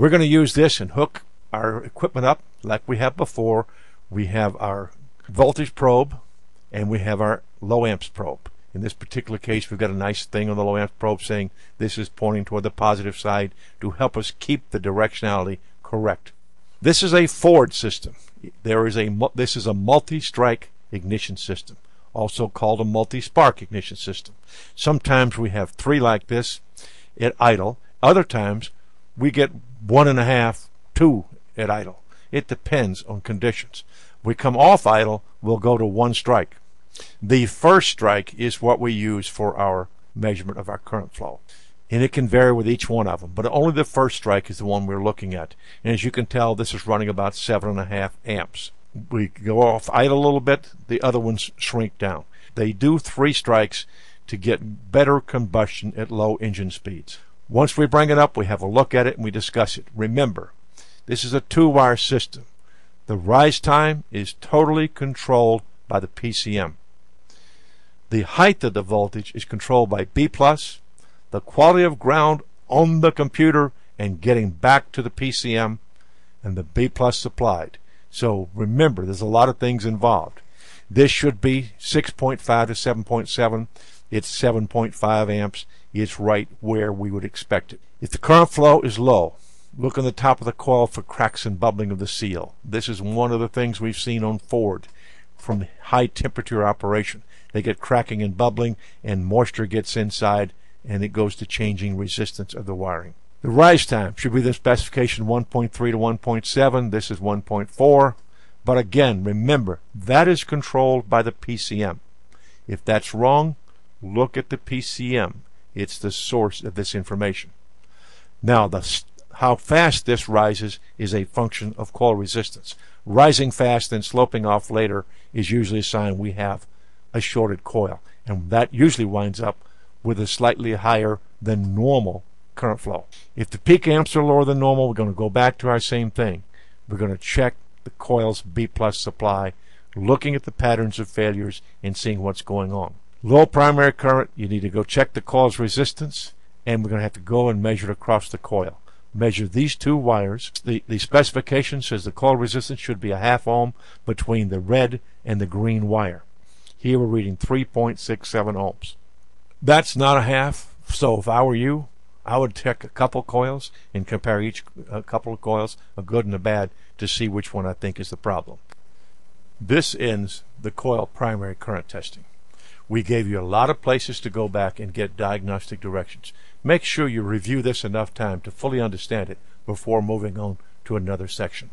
We're going to use this and hook our equipment up like we have before. We have our voltage probe and we have our low amps probe. In this particular case, we've got a nice thing on the low amps probe saying this is pointing toward the positive side to help us keep the directionality correct. This is a Ford system. There is a this is a multi-strike ignition system, also called a multi-spark ignition system. Sometimes we have three like this at idle. Other times we get one and a half, two at idle. It depends on conditions. We come off idle, we'll go to one strike. The first strike is what we use for our measurement of our current flow. And it can vary with each one of them, but only the first strike is the one we're looking at. And as you can tell, this is running about seven and a half amps. We go off idle a little bit, the other ones shrink down. They do three strikes to get better combustion at low engine speeds. Once we bring it up, we have a look at it and we discuss it. Remember, this is a two-wire system. The rise time is totally controlled by the PCM. The height of the voltage is controlled by B+, plus, the quality of ground on the computer and getting back to the PCM, and the B plus supplied. So remember, there's a lot of things involved. This should be 6.5 to 7.7. It's 7.5 amps. It's right where we would expect it. If the current flow is low, look on the top of the coil for cracks and bubbling of the seal. This is one of the things we've seen on Ford from high temperature operation. They get cracking and bubbling, and moisture gets inside, and it goes to changing resistance of the wiring. The rise time should be the specification 1.3 to 1.7. This is 1.4. But again, remember, that is controlled by the PCM. If that's wrong, look at the PCM. It's the source of this information. Now, the, how fast this rises is a function of coil resistance. Rising fast and sloping off later is usually a sign we have a shorted coil. And that usually winds up with a slightly higher than normal current flow. If the peak amps are lower than normal, we're going to go back to our same thing. We're going to check the coil's B plus supply, looking at the patterns of failures and seeing what's going on. Low primary current, you need to go check the coil's resistance, and we're going to have to go and measure across the coil. Measure these two wires. The, the specification says the coil resistance should be a half ohm between the red and the green wire. Here we're reading 3.67 ohms. That's not a half. So if I were you, I would check a couple coils and compare each a couple of coils, a good and a bad, to see which one I think is the problem. This ends the coil primary current testing. We gave you a lot of places to go back and get diagnostic directions. Make sure you review this enough time to fully understand it before moving on to another section.